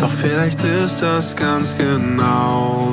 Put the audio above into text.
Doch vielleicht ist das ganz genau,